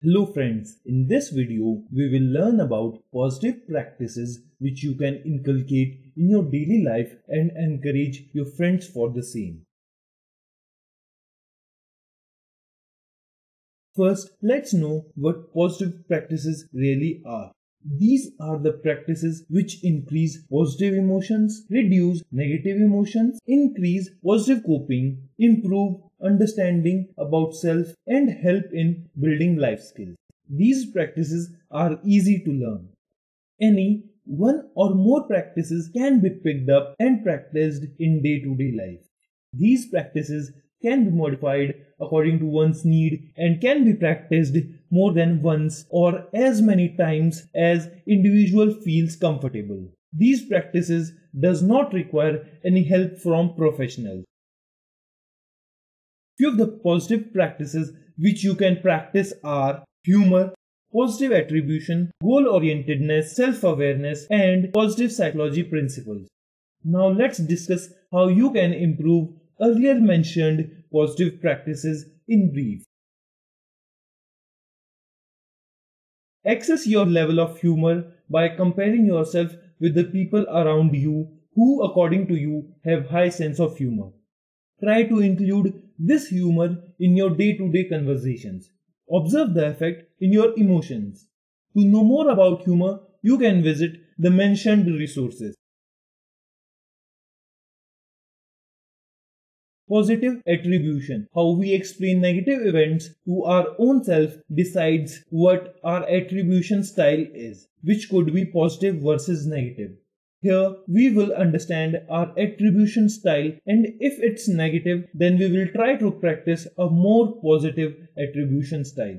Hello friends, in this video we will learn about positive practices which you can inculcate in your daily life and encourage your friends for the same. First, let's know what positive practices really are. These are the practices which increase positive emotions, reduce negative emotions, increase positive coping, improve understanding about self, and help in building life skills. These practices are easy to learn. Any one or more practices can be picked up and practiced in day to day life. These practices can be modified according to one's need and can be practiced more than once or as many times as individual feels comfortable. These practices does not require any help from professionals. Few of the positive practices which you can practice are humor, positive attribution, goal orientedness, self awareness, and positive psychology principles. Now let's discuss how you can improve earlier mentioned positive practices in brief. Access your level of humor by comparing yourself with the people around you who according to you have high sense of humor. Try to include this humor in your day-to-day conversations. Observe the effect in your emotions. To know more about humor, you can visit the mentioned resources. Positive attribution. How we explain negative events to our own self decides what our attribution style is, which could be positive versus negative. Here we will understand our attribution style and if it's negative then we will try to practice a more positive attribution style.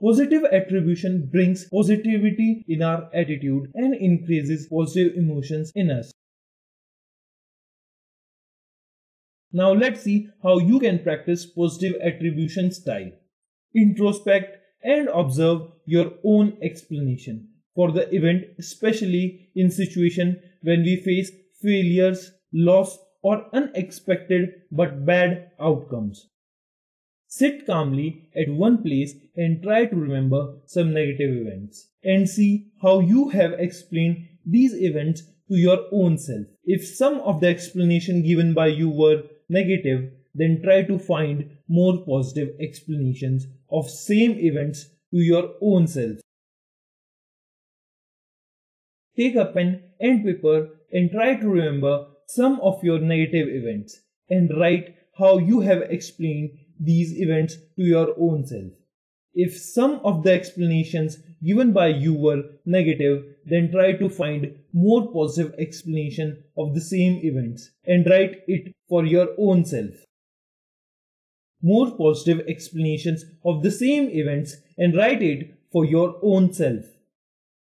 Positive attribution brings positivity in our attitude and increases positive emotions in us. Now let's see how you can practice positive attribution style. Introspect and observe your own explanation for the event, especially in situation when we face failures, loss or unexpected but bad outcomes. Sit calmly at one place and try to remember some negative events and see how you have explained these events to your own self. If some of the explanation given by you were negative, then try to find more positive explanations of same events to your own self. Take a pen and paper and try to remember some of your negative events and write how you have explained these events to your own self. If some of the explanations given by you were negative, then try to find more positive explanation of the same events and write it for your own self. More positive explanations of the same events and write it for your own self.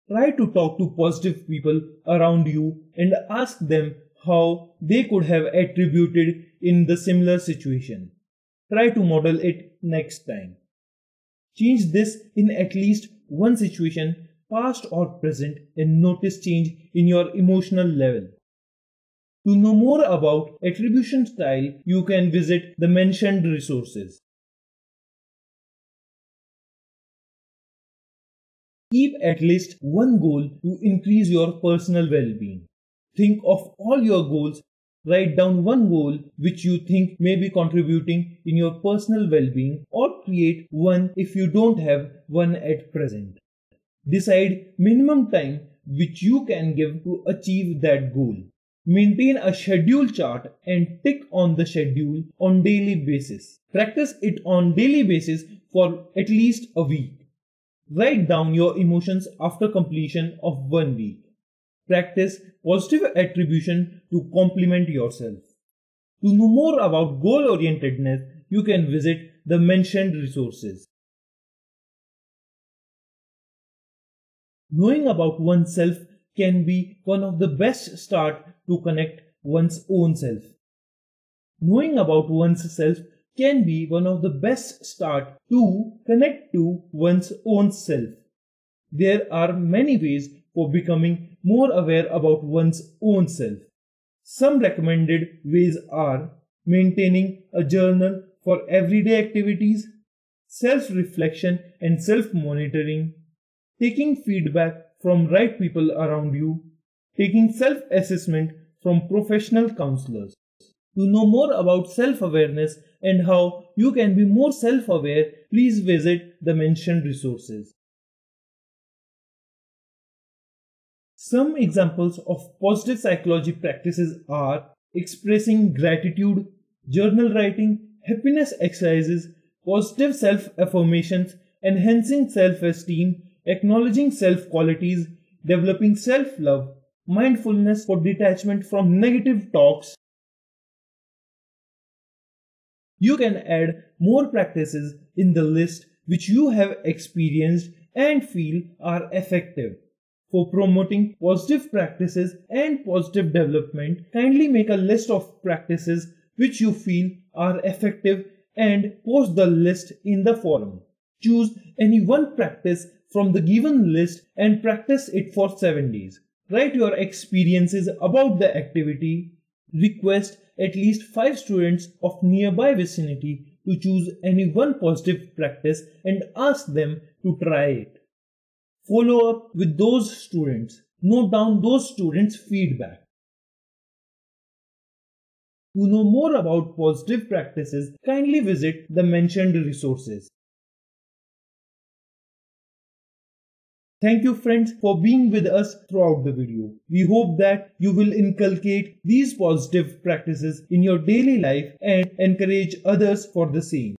Try to talk to positive people around you and ask them how they could have attributed in the similar situation. Try to model it next time. Change this in at least one situation, past or present, and notice change in your emotional level. To know more about attribution style, you can visit the mentioned resources. Keep at least one goal to increase your personal well-being. Think of all your goals. Write down one goal which you think may be contributing in your personal well-being or create one if you don't have one at present. Decide minimum time which you can give to achieve that goal. Maintain a schedule chart and tick on the schedule on daily basis. Practice it on daily basis for at least a week. Write down your emotions after completion of one week. Practice positive attribution to compliment yourself. To know more about goal orientedness, you can visit the mentioned resources. Knowing about oneself can be one of the best start to connect one's own self. Knowing about one's self can be one of the best start to connect to one's own self. There are many ways for becoming more aware about one's own self. Some recommended ways are maintaining a journal for everyday activities, self reflection and self monitoring, taking feedback from right people around you, taking self assessment from professional counselors. To know more about self awareness and how you can be more self aware, please visit the mentioned resources. Some examples of positive psychology practices are expressing gratitude, journal writing, happiness exercises, positive self affirmations, enhancing self esteem, acknowledging self qualities, developing self love, mindfulness for detachment from negative talks, you can add more practices in the list which you have experienced and feel are effective. For promoting positive practices and positive development, kindly make a list of practices which you feel are effective and post the list in the forum. Choose any one practice from the given list and practice it for 7 days. Write your experiences about the activity. Request at least 5 students of nearby vicinity to choose any one positive practice and ask them to try it. Follow up with those students. Note down those students' feedback. To know more about positive practices, kindly visit the mentioned resources. Thank you friends for being with us throughout the video. We hope that you will inculcate these positive practices in your daily life and encourage others for the same.